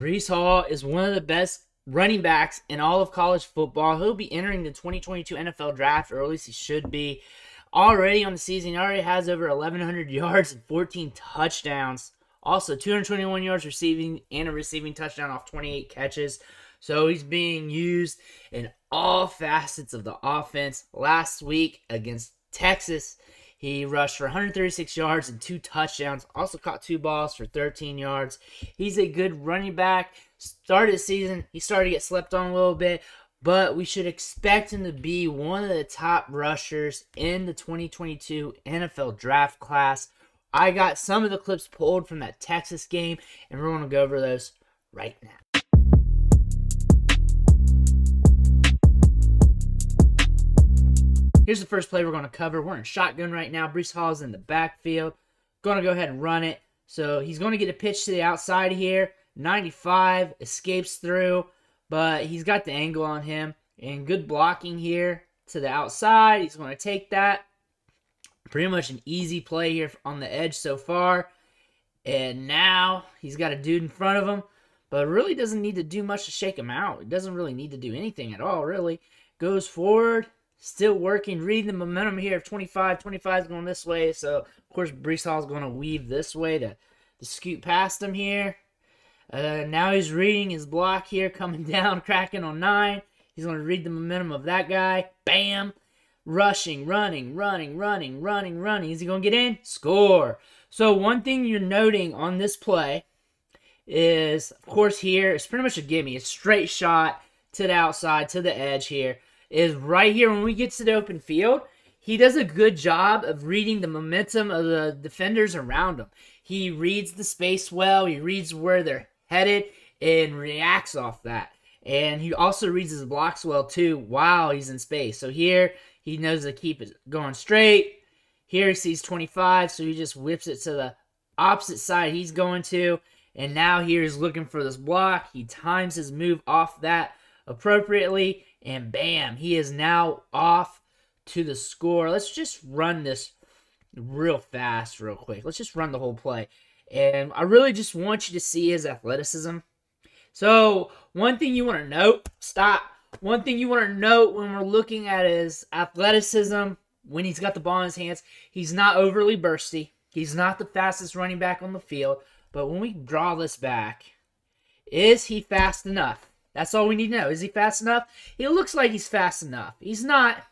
Breece Hall is one of the best running backs in all of college football. He'll be entering the 2022 NFL draft, or at least he should be. Already on the season, he already has over 1,100 yards and 14 touchdowns. Also, 221 yards receiving and a receiving touchdown off 28 catches. So he's being used in all facets of the offense. Last week against Texas, he rushed for 136 yards and two touchdowns. Also caught two balls for 13 yards. He's a good running back. Started the season, he started to get slept on a little bit, but we should expect him to be one of the top rushers in the 2022 NFL draft class. I got some of the clips pulled from that Texas game, and we're going to go over those right now. Here's the first play we're going to cover. We're in shotgun right now. Breece Hall's in the backfield. Going to go ahead and run it. So he's going to get a pitch to the outside here. 95 escapes through but he's got the angle on him and good blocking here to the outside. He's going to take that. Pretty much an easy play here on the edge so far. And now he's got a dude in front of him, but really doesn't need to do much to shake him out. He doesn't really need to do anything at all, really. Goes forward, still working, reading the momentum here of 25. 25 is going this way, so of course Breece Hall is going to weave this way to, to scoot past him here. Uh, now he's reading his block here, coming down, cracking on nine. He's going to read the momentum of that guy. Bam! Rushing, running, running, running, running, running. Is he going to get in? Score. So one thing you're noting on this play is, of course, here it's pretty much a gimme. A straight shot to the outside, to the edge here. Is right here when we get to the open field. He does a good job of reading the momentum of the defenders around him. He reads the space well. He reads where they're headed and reacts off that. And he also reads his blocks well too while he's in space. So here he knows to keep it going straight. Here he sees 25, so he just whips it to the opposite side he's going to. And now here he's looking for this block. He times his move off that appropriately. And bam, he is now off to the score. Let's just run this real fast, real quick. Let's just run the whole play. And I really just want you to see his athleticism. So, one thing you want to note, stop. One thing you want to note when we're looking at his athleticism, when he's got the ball in his hands, he's not overly bursty. He's not the fastest running back on the field. But when we draw this back, is he fast enough? That's all we need to know. Is he fast enough? He looks like he's fast enough. He's not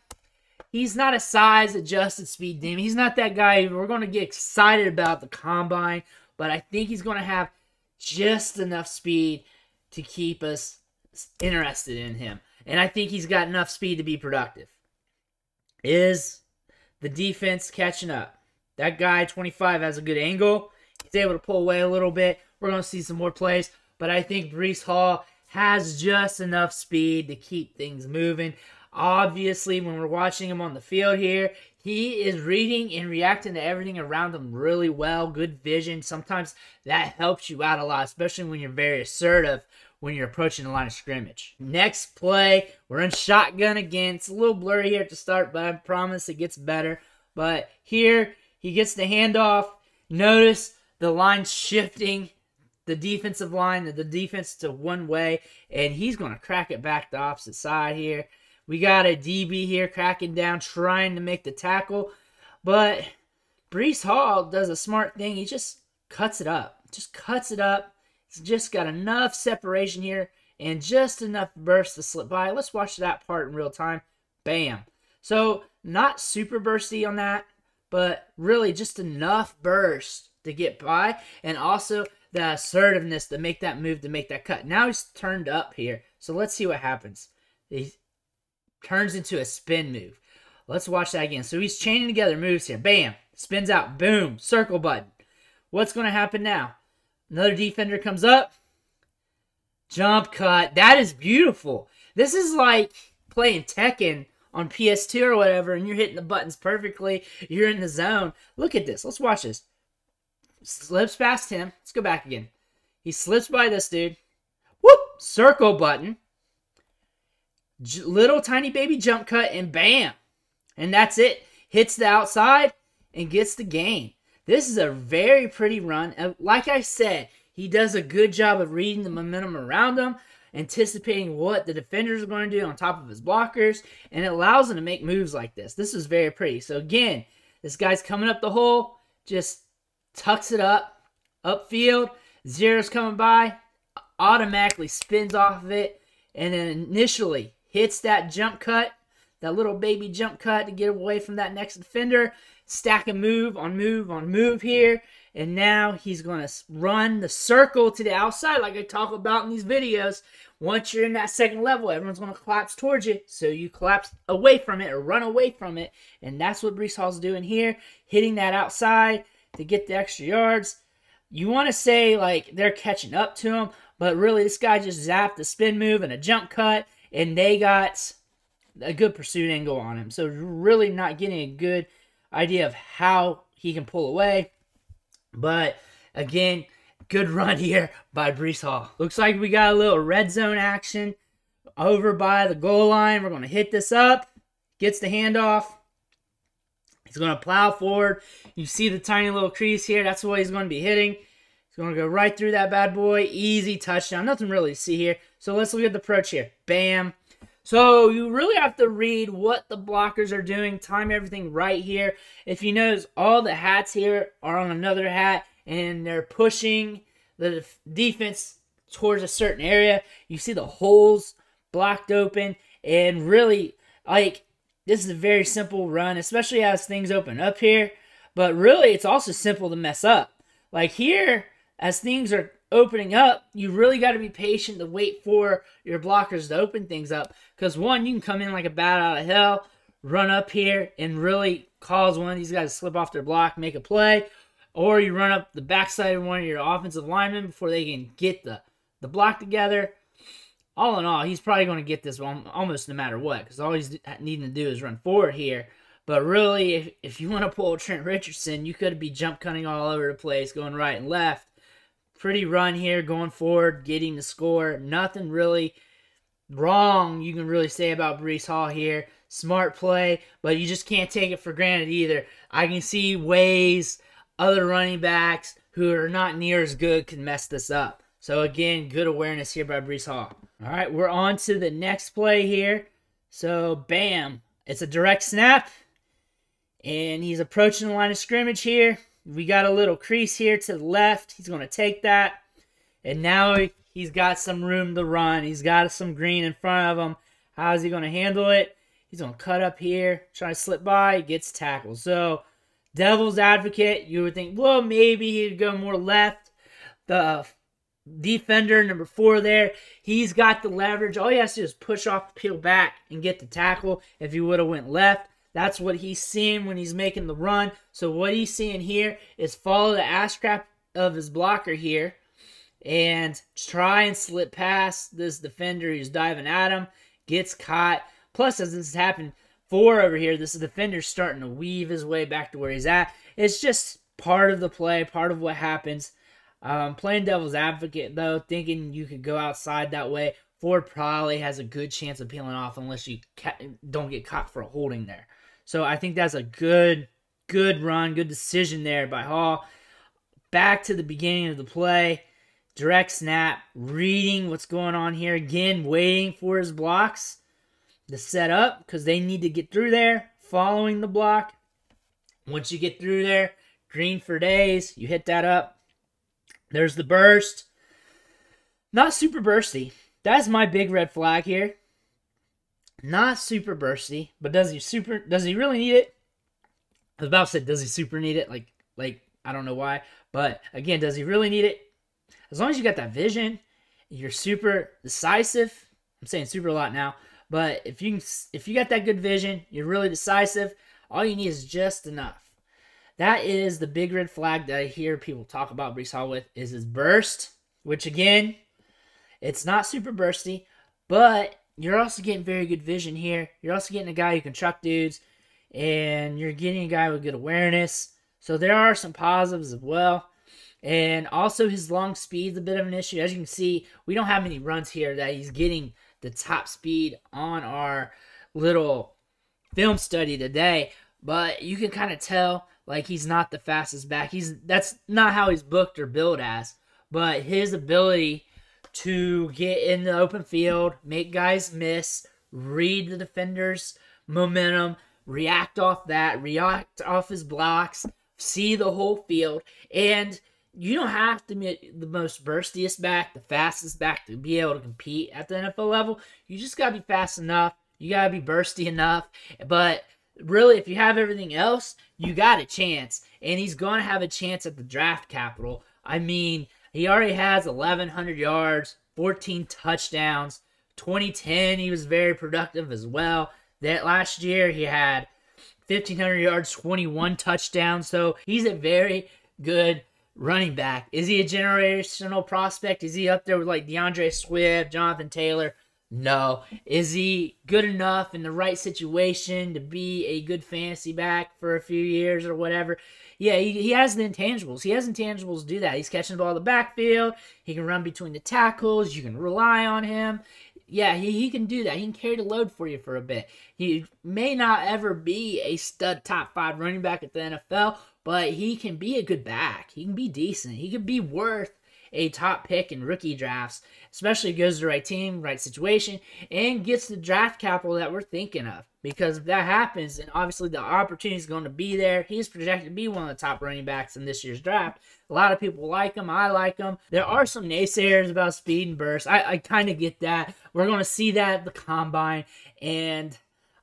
he's not a size adjusted speed demon. He's not that guy we're going to get excited about the combine but I think he's going to have just enough speed to keep us interested in him. And I think he's got enough speed to be productive. Is the defense catching up? That guy, 25, has a good angle. He's able to pull away a little bit. We're going to see some more plays. But I think Breece Hall has just enough speed to keep things moving. Obviously, when we're watching him on the field here, he is reading and reacting to everything around him really well. Good vision. Sometimes that helps you out a lot, especially when you're very assertive when you're approaching the line of scrimmage. Next play, we're in shotgun again. It's a little blurry here to start, but I promise it gets better. But here, he gets the handoff. Notice the line shifting the defensive line, the defense to one way, and he's going to crack it back the opposite side here. We got a DB here cracking down, trying to make the tackle. But Breece Hall does a smart thing. He just cuts it up. Just cuts it up. He's just got enough separation here and just enough burst to slip by. Let's watch that part in real time. Bam. So, not super bursty on that, but really just enough burst to get by. And also the assertiveness to make that move, to make that cut. Now he's turned up here. So let's see what happens. He turns into a spin move. Let's watch that again. So he's chaining together moves here. Bam. Spins out. Boom. Circle button. What's going to happen now? Another defender comes up. Jump cut. That is beautiful. This is like playing Tekken on PS2 or whatever, and you're hitting the buttons perfectly. You're in the zone. Look at this. Let's watch this. Slips past him. Let's go back again. He slips by this dude. Whoop! Circle button little tiny baby jump cut, and bam. And that's it. Hits the outside and gets the gain. This is a very pretty run. Like I said, He does a good job of reading the momentum around him, anticipating what the defenders are going to do on top of his blockers, and it allows him to make moves like this. This is very pretty. So again, this guy's coming up the hole, just tucks it up, upfield, zero's coming by, automatically spins off of it, and then initially hits that jump cut, that little baby jump cut to get away from that next defender, stack a move on move on move here, and now he's going to run the circle to the outside like I talk about in these videos. Once you're in that second level, everyone's going to collapse towards you. So you collapse away from it or run away from it. And that's what Breece Hall's doing here, hitting that outside to get the extra yards. You want to say like they're catching up to him, but really this guy just zapped a spin move and a jump cut, and they got a good pursuit angle on him. So really not getting a good idea of how he can pull away. But again, good run here by Breece Hall. Looks like we got a little red zone action over by the goal line. We're going to hit this up. Gets the handoff. He's going to plow forward. You see the tiny little crease here. That's what he's going to be hitting. He's going to go right through that bad boy. Easy touchdown. Nothing really to see here. So let's look at the approach here. Bam. So you really have to read what the blockers are doing, time everything right here. If you notice, all the hats here are on another hat, and they're pushing the defense towards a certain area. You see the holes blocked open, and really, like, this is a very simple run, especially as things open up here. But really, it's also simple to mess up. Like here, as things are opening up, you really got to be patient to wait for your blockers to open things up. Because one, you can come in like a bat out of hell, run up here, and really cause one of these guys to slip off their block, make a play. Or you run up the backside of one of your offensive linemen before they can get the, the block together. All in all, he's probably going to get this one almost no matter what. Because all he's needing to do is run forward here. But really, if, if you want to pull Trent Richardson, you could be jump cutting all over the place, going right and left pretty run here going forward, getting the score. Nothing really wrong you can really say about Breece Hall here. Smart play, but you just can't take it for granted either. I can see ways other running backs who are not near as good can mess this up. So again, good awareness here by Breece Hall. All right, we're on to the next play here. So bam, it's a direct snap. And he's approaching the line of scrimmage here. We got a little crease here to the left. He's going to take that. And now he's got some room to run. He's got some green in front of him. How is he going to handle it? He's going to cut up here, try to slip by, gets tackled. So, devil's advocate, you would think, well, maybe he'd go more left. The defender, number four there, he's got the leverage. All he has to do is push off, peel back, and get the tackle. If he would have went left, that's what he's seeing when he's making the run. So what he's seeing here is follow the ass crap of his blocker here and try and slip past this defender who's diving at him. Gets caught. Plus, as this has happened four over here, this defender's starting to weave his way back to where he's at. It's just part of the play, part of what happens. Um, playing devil's advocate, though, thinking you could go outside that way, Ford probably has a good chance of peeling off unless you don't get caught for a holding there. So I think that's a good, good run, good decision there by Hall. Back to the beginning of the play. Direct snap, reading what's going on here. Again, waiting for his blocks to set up because they need to get through there, following the block. Once you get through there, green for days, you hit that up. There's the burst. Not super bursty. That's my big red flag here. Not super bursty, but does he super? Does he really need it? I was about does he super need it? Like, like I don't know why, but again, does he really need it? As long as you got that vision, you're super decisive. I'm saying super a lot now, but if you if you got that good vision, you're really decisive. All you need is just enough. That is the big red flag that I hear people talk about Breece Hall with is his burst, which again, it's not super bursty, but you're also getting very good vision here. You're also getting a guy who can chuck dudes, and you're getting a guy with good awareness. So there are some positives as well. And also his long speed is a bit of an issue. As you can see, we don't have many runs here that he's getting the top speed on our little film study today. But you can kind of tell like he's not the fastest back. He's that's not how he's booked or billed as. but his ability to get in the open field, make guys miss, read the defender's momentum, react off that, react off his blocks, see the whole field, and you don't have to be the most burstiest back, the fastest back to be able to compete at the NFL level. You just got to be fast enough. You got to be bursty enough. But really, if you have everything else, you got a chance. And he's going to have a chance at the draft capital. I mean, he already has 1,100 yards, 14 touchdowns. 2010, he was very productive as well. That last year, he had 1,500 yards, 21 touchdowns. So he's a very good running back. Is he a generational prospect? Is he up there with like D'Andre Swift, Jonathan Taylor? No. Is he good enough in the right situation to be a good fantasy back for a few years or whatever? Yeah, he, he has the intangibles. He has intangibles to do that. He's catching the ball in the backfield. He can run between the tackles. You can rely on him. Yeah, he, he can do that. He can carry the load for you for a bit. He may not ever be a stud top five running back at the NFL, but he can be a good back. He can be decent. He could be worth a top pick in rookie drafts, especially goes to the right team, right situation, and gets the draft capital that we're thinking of. Because if that happens, and obviously the opportunity is going to be there. He's projected to be one of the top running backs in this year's draft. A lot of people like him. I like him. There are some naysayers about speed and burst. I, I kind of get that. We're going to see that at the combine. And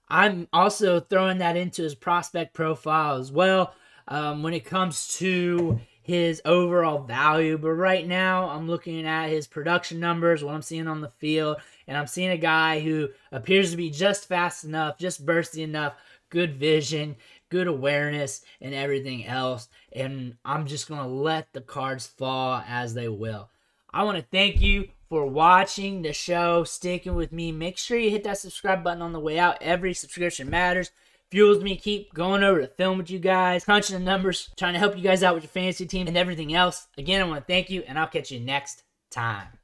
I'm also throwing that into his prospect profile as well um, when it comes to his overall value. But right now, I'm looking at his production numbers, what I'm seeing on the field, and I'm seeing a guy who appears to be just fast enough, just bursty enough, good vision, good awareness, and everything else. And I'm just going to let the cards fall as they will. I want to thank you for watching the show, sticking with me. Make sure you hit that subscribe button on the way out. Every subscription matters fuels me keep going over to film with you guys, crunching the numbers, trying to help you guys out with your fantasy team and everything else. Again, I want to thank you, and I'll catch you next time.